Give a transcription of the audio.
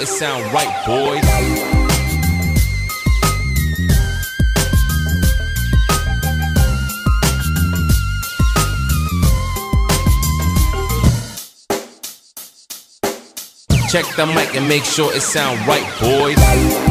It sound right, boys. Check the mic and make sure it sound right, boys.